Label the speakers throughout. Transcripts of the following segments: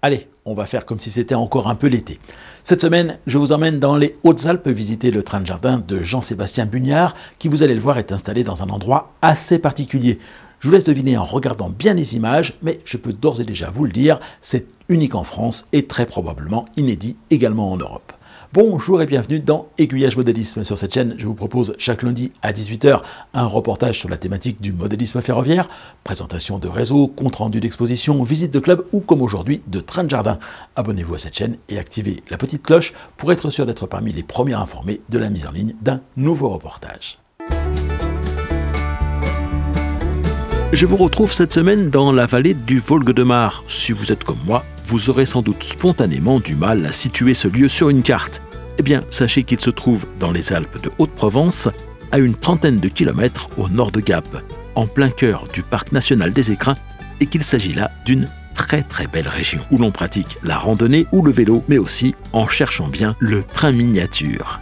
Speaker 1: Allez, on va faire comme si c'était encore un peu l'été. Cette semaine, je vous emmène dans les Hautes-Alpes visiter le train de jardin de Jean-Sébastien Bugnard, qui vous allez le voir est installé dans un endroit assez particulier. Je vous laisse deviner en regardant bien les images, mais je peux d'ores et déjà vous le dire, c'est unique en France et très probablement inédit également en Europe. Bonjour et bienvenue dans Aiguillage Modélisme. Sur cette chaîne, je vous propose chaque lundi à 18h un reportage sur la thématique du modélisme ferroviaire, présentation de réseaux, compte rendu d'exposition, visite de club ou comme aujourd'hui de train de jardin. Abonnez-vous à cette chaîne et activez la petite cloche pour être sûr d'être parmi les premiers informés de la mise en ligne d'un nouveau reportage. Je vous retrouve cette semaine dans la vallée du Volgue de Mar. Si vous êtes comme moi, vous aurez sans doute spontanément du mal à situer ce lieu sur une carte. Eh bien, sachez qu'il se trouve dans les Alpes de Haute-Provence, à une trentaine de kilomètres au nord de Gap, en plein cœur du parc national des Écrins, et qu'il s'agit là d'une très très belle région où l'on pratique la randonnée ou le vélo, mais aussi, en cherchant bien, le train miniature.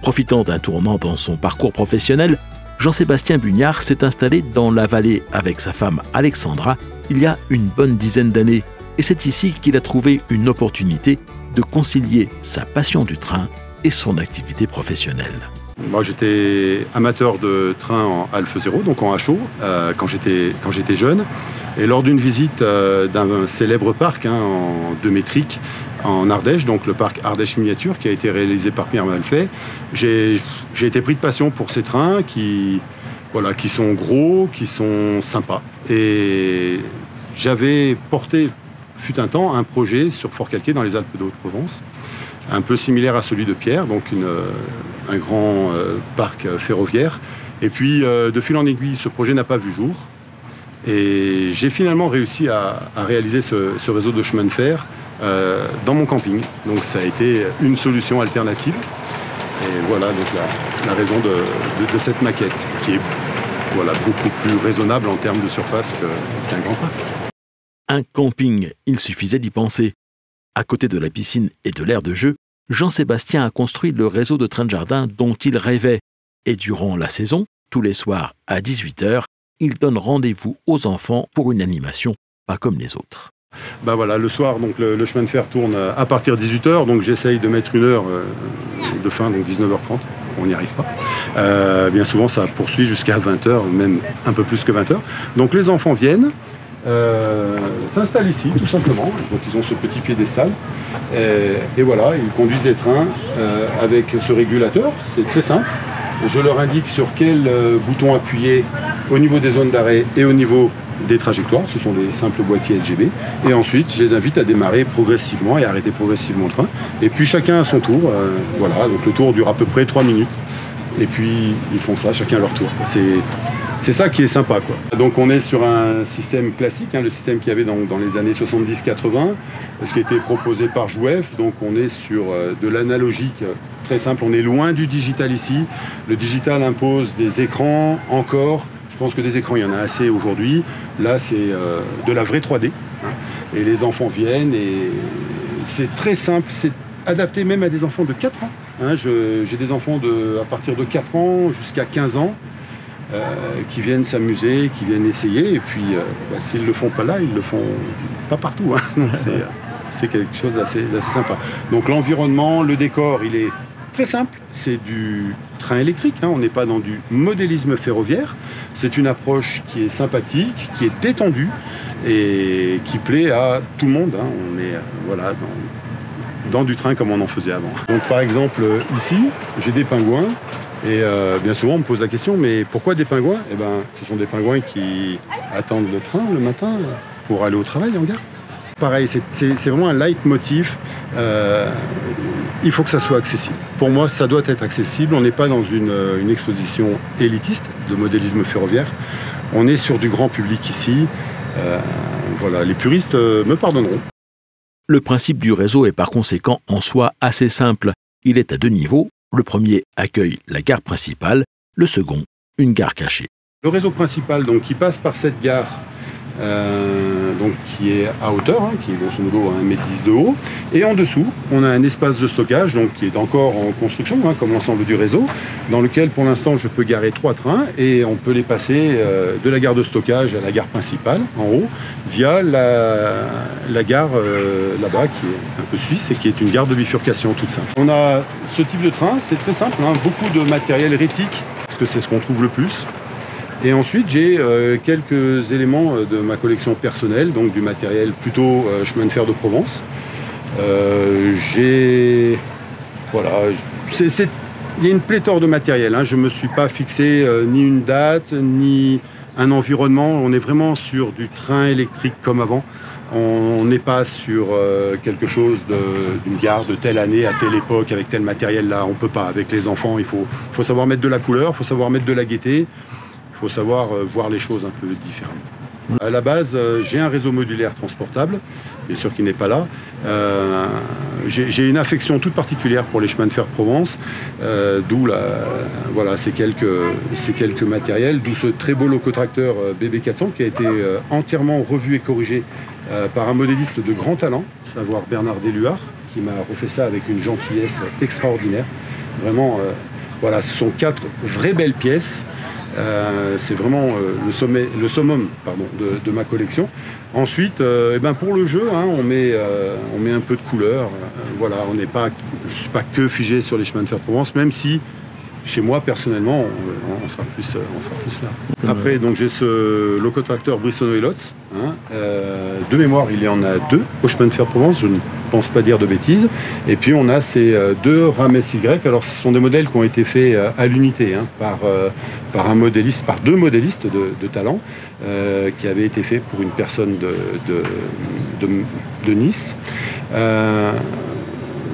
Speaker 1: Profitant d'un tournant dans son parcours professionnel, Jean-Sébastien Bugnard s'est installé dans la vallée avec sa femme Alexandra il y a une bonne dizaine d'années et c'est ici qu'il a trouvé une opportunité de concilier sa passion du train et son activité professionnelle.
Speaker 2: Moi, j'étais amateur de train en Alpha 0, donc en HO, euh, quand j'étais jeune. Et lors d'une visite euh, d'un célèbre parc hein, en deux métriques en Ardèche, donc le parc Ardèche Miniature, qui a été réalisé par Pierre Malfait, j'ai été pris de passion pour ces trains qui, voilà, qui sont gros, qui sont sympas. Et j'avais porté fut un temps un projet sur Fort Calquier dans les Alpes de Haute-Provence, un peu similaire à celui de Pierre, donc euh, un grand euh, parc ferroviaire. Et puis, euh, de fil en aiguille, ce projet n'a pas vu jour. Et j'ai finalement réussi à, réaliser ce, réseau de chemin de fer dans mon camping. Donc ça a été une solution alternative. Et voilà donc la, raison de, cette maquette, qui est voilà, beaucoup plus raisonnable en termes de surface qu'un grand parc
Speaker 1: un camping, il suffisait d'y penser. À côté de la piscine et de l'aire de jeu, Jean-Sébastien a construit le réseau de trains de jardin dont il rêvait. Et durant la saison, tous les soirs à 18h, il donne rendez-vous aux enfants pour une animation pas comme les autres.
Speaker 2: Bah voilà, le soir, donc le, chemin de fer tourne à partir de 18h, donc j'essaye de mettre une heure euh, de fin, donc 19h30. On n'y arrive pas. Euh, bien souvent, ça poursuit jusqu'à 20h, même un peu plus que 20h. Donc les enfants viennent, euh, s'installent ici, tout simplement. Donc ils ont ce petit piédestal. Et, et voilà, ils conduisent les trains euh, avec ce régulateur. C'est très simple. Je leur indique sur quel euh, bouton appuyer au niveau des zones d'arrêt et au niveau des trajectoires. Ce sont des simples boîtiers LGB. Et ensuite, je les invite à démarrer progressivement et arrêter progressivement le train. Et puis chacun à son tour. voilà, donc le tour dure à peu près 3 minutes. Et puis ils font ça, chacun à leur tour. C'est ça qui est sympa. Quoi. Donc on est sur un système classique, hein, le système qu'il y avait dans, les années 70-80, ce qui été proposé par Jouef. Donc on est sur euh, de l'analogique très simple. On est loin du digital ici. Le digital impose des écrans encore. Je pense que des écrans, il y en a assez aujourd'hui. Là, c'est euh, de la vraie 3D. Hein. Et les enfants viennent et c'est très simple. C'est adapté même à des enfants de 4 ans. Hein. J'ai des enfants de, à partir de 4 ans jusqu'à 15 ans. Euh, qui viennent s'amuser, qui viennent essayer. Et puis, euh, bah, s'ils ne le font pas là, ils le font pas partout. Hein. Euh, c'est quelque chose d'assez sympa. Donc l'environnement, le décor, il est très simple. C'est du train électrique. Hein. On n'est pas dans du modélisme ferroviaire. C'est une approche qui est sympathique, qui est détendue et qui plaît à tout le monde. On est voilà, dans, dans du train comme on en faisait avant. Donc par exemple, ici, j'ai des pingouins et euh, bien souvent, on me pose la question, mais pourquoi des pingouins? Eh ben, ce sont des pingouins qui attendent le train le matin pour aller au travail en gare. Pareil, c'est vraiment un leitmotiv. Euh, il faut que ça soit accessible. Pour moi, ça doit être accessible. On n'est pas dans une, une, exposition élitiste de modélisme ferroviaire. On est sur du grand public ici. Euh, voilà, les puristes me pardonneront.
Speaker 1: Le principe du réseau est par conséquent en soi assez simple. Il est à deux niveaux, le premier accueille la gare principale, le second, une gare cachée.
Speaker 2: Le réseau principal, donc, qui passe par cette gare, euh, donc qui est à hauteur, hein, qui est grosso modo à 1m10 de haut. Et en dessous, on a un espace de stockage donc, qui est encore en construction, hein, comme l'ensemble du réseau, dans lequel pour l'instant je peux garer trois trains et on peut les passer euh, de la gare de stockage à la gare principale, en haut, via la, gare euh, là-bas, qui est un peu suisse et qui est une gare de bifurcation toute simple. On a ce type de train, c'est très simple, hein, beaucoup de matériel rétique, parce que c'est ce qu'on trouve le plus. Et ensuite, j'ai euh, quelques éléments euh, de ma collection personnelle, donc du matériel plutôt euh, chemin de fer de Provence. j'ai. Voilà. Il y a une pléthore de matériel. Hein. Je ne me suis pas fixé ni une date, ni un environnement. On est vraiment sur du train électrique comme avant. On n'est pas sur quelque chose d'une gare de telle année à telle époque avec tel matériel là. On peut pas. Avec les enfants, il faut, faut savoir mettre de la couleur, il faut savoir mettre de la gaieté. Il faut savoir euh, voir les choses un peu différemment. À la base, euh, j'ai un réseau modulaire transportable, bien sûr qui n'est pas là. Euh, j'ai une affection toute particulière pour les chemins de fer Provence, d'où voilà, ces, quelques, ces quelques matériels, d'où ce très beau locotracteur BB400 qui a été entièrement revu et corrigé par un modéliste de grand talent, savoir Bernard Deluard, qui m'a refait ça avec une gentillesse extraordinaire. Vraiment, voilà, ce sont quatre vraies belles pièces. Euh, c'est vraiment euh, le, sommet, summum de, ma collection. Ensuite, euh, eh ben pour le jeu, hein, on, met, on met un peu de couleur. voilà, on n'est pas, je ne suis pas que figé sur les chemins de fer de Provence, même si chez moi, personnellement, on, sera, plus, on sera plus là. Après, donc j'ai ce locotracteur Brissonneau et Lotz. Hein, de mémoire, il y en a deux au chemin de fer Provence. Je ne pense pas dire de bêtises. Et puis on a ces euh, deux Rames Y. Alors ce sont des modèles qui ont été faits euh, à l'unité hein, par, euh, par un modéliste, par deux modélistes de, talent, qui avaient été faits pour une personne de, de, Nice.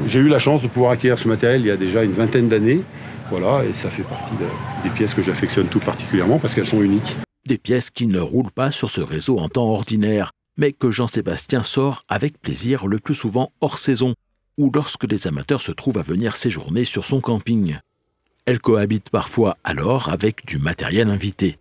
Speaker 2: J'ai eu la chance de pouvoir acquérir ce matériel il y a déjà une vingtaine d'années. Voilà, et ça fait partie des pièces que j'affectionne tout particulièrement parce qu'elles sont uniques.
Speaker 1: Des pièces qui ne roulent pas sur ce réseau en temps ordinaire mais que Jean-Sébastien sort avec plaisir le plus souvent hors saison, ou lorsque des amateurs se trouvent à venir séjourner sur son camping. Elle cohabite parfois alors avec du matériel invité.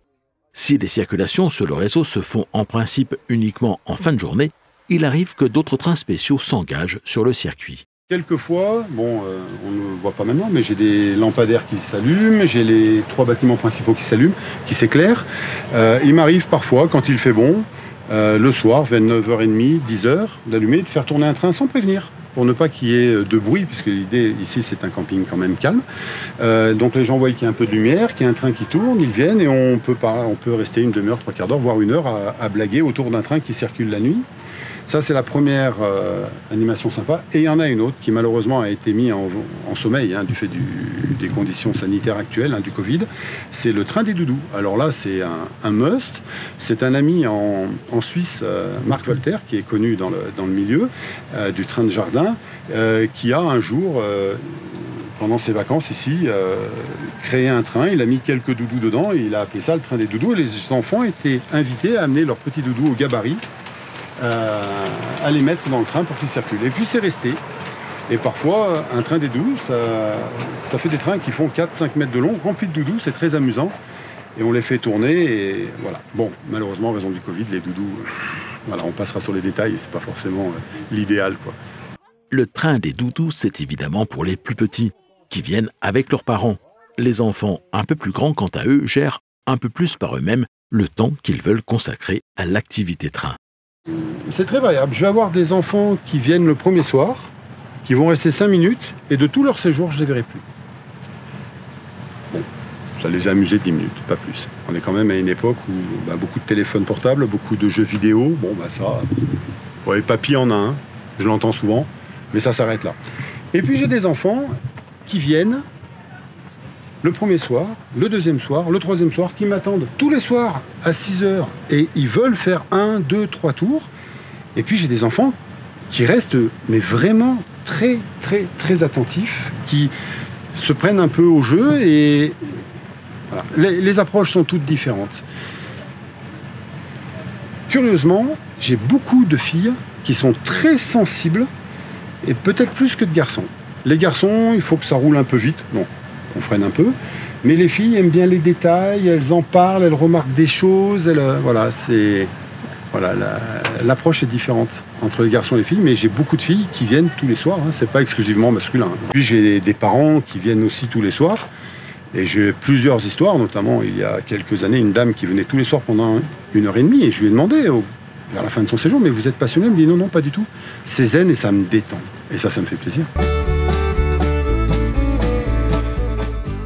Speaker 1: Si les circulations sur le réseau se font en principe uniquement en fin de journée, il arrive que d'autres trains spéciaux s'engagent sur le circuit.
Speaker 2: Quelquefois, bon, euh, on ne voit pas maintenant, mais j'ai des lampadaires qui s'allument, j'ai les trois bâtiments principaux qui s'allument, qui s'éclairent. Euh, il m'arrive parfois, quand il fait bon, euh, le soir, vers 9h30, 10h, d'allumer, de faire tourner un train sans prévenir pour ne pas qu'il y ait de bruit, puisque l'idée ici c'est un camping quand même calme. Donc les gens voient qu'il y a un peu de lumière, qu'il y a un train qui tourne, ils viennent et on peut, pas, on peut rester une demi-heure, trois quarts d'heure, voire une heure à blaguer autour d'un train qui circule la nuit. Ça, c'est la première euh, animation sympa. Et il y en a une autre qui, malheureusement, a été mise en, sommeil hein, du fait des conditions sanitaires actuelles, hein, du Covid. C'est le train des doudous. Alors là, c'est un, must. C'est un ami en, Suisse, euh, Marc Walter, qui est connu dans le, milieu euh, du train de jardin, qui a un jour pendant ses vacances ici, créé un train. Il a mis quelques doudous dedans et il a appelé ça le train des doudous. Et les enfants étaient invités à amener leurs petits doudous au gabarit à les mettre dans le train pour qu'ils circulent. Et puis c'est resté. Et parfois, un train des doudous, ça, fait des trains qui font 4-5 mètres de long, remplis de doudous, c'est très amusant. Et on les fait tourner et voilà. Bon, malheureusement, en raison du Covid, les doudous, euh, voilà, on passera sur les détails et c'est pas forcément euh, l'idéal.
Speaker 1: Le train des doudous, c'est évidemment pour les plus petits, qui viennent avec leurs parents. Les enfants, un peu plus grands quant à eux, gèrent un peu plus par eux-mêmes le temps qu'ils veulent consacrer à l'activité train.
Speaker 2: C'est très variable. Je vais avoir des enfants qui viennent le premier soir, qui vont rester 5 minutes, et de tout leur séjour, je ne les verrai plus. Bon, ça les a amusés 10 minutes, pas plus. On est quand même à une époque où bah, beaucoup de téléphones portables, beaucoup de jeux vidéo. Bon, bah ça. Ouais, papy en a un, je l'entends souvent, mais ça s'arrête là. Et puis j'ai des enfants qui viennent le premier soir, le deuxième soir, le troisième soir, qui m'attendent tous les soirs à 6 heures et ils veulent faire un, deux, trois tours. Et puis j'ai des enfants qui restent, mais vraiment très, très, très attentifs, qui se prennent un peu au jeu et les, les approches sont toutes différentes. Curieusement, j'ai beaucoup de filles qui sont très sensibles et peut-être plus que de garçons. Les garçons, il faut que ça roule un peu vite. Non, on freine un peu. Mais les filles aiment bien les détails, elles en parlent, elles remarquent des choses. Euh, voilà, c'est Voilà, l'approche est différente entre les garçons et les filles, mais j'ai beaucoup de filles qui viennent tous les soirs. Hein, c'est pas exclusivement masculin. Puis j'ai des parents qui viennent aussi tous les soirs. Et j'ai plusieurs histoires, notamment il y a quelques années, une dame qui venait tous les soirs pendant une heure et demie, et je lui ai demandé vers la fin de son séjour, mais vous êtes passionné Elle me dit non, non, pas du tout. C'est zen et ça me détend. Et ça, ça me fait plaisir.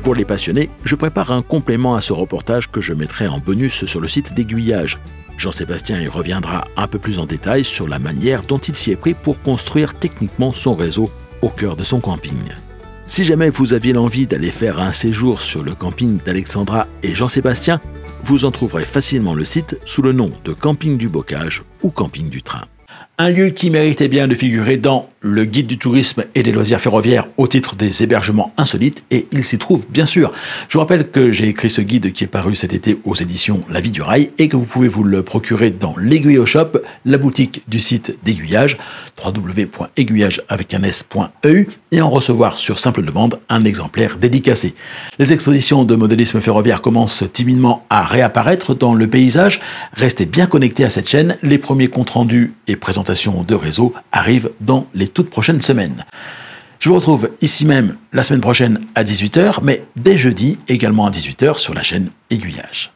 Speaker 1: Pour les passionnés, je prépare un complément à ce reportage que je mettrai en bonus sur le site d'Aiguillage. Jean-Sébastien y reviendra un peu plus en détail sur la manière dont il s'y est pris pour construire techniquement son réseau au cœur de son camping. Si jamais vous aviez l'envie d'aller faire un séjour sur le camping d'Alexandra et Jean-Sébastien, vous en trouverez facilement le site sous le nom de Camping du Bocage ou Camping du Train. Un lieu qui méritait bien de figurer dans le guide du tourisme et des loisirs ferroviaires au titre des hébergements insolites et il s'y trouve bien sûr. Je vous rappelle que j'ai écrit ce guide qui est paru cet été aux éditions La Vie du Rail et que vous pouvez vous le procurer dans l'Aiguille au Shop, la boutique du site d'aiguillage www.aiguillage avec un recevoir sur simple demande un exemplaire dédicacé. Les expositions de modélisme ferroviaire commencent timidement à réapparaître dans le paysage. Restez bien connectés à cette chaîne, les premiers comptes rendus et présentations de réseau arrivent dans les toutes prochaines semaines. Je vous retrouve ici même la semaine prochaine à 18h, mais dès jeudi également à 18h sur la chaîne Aiguillage.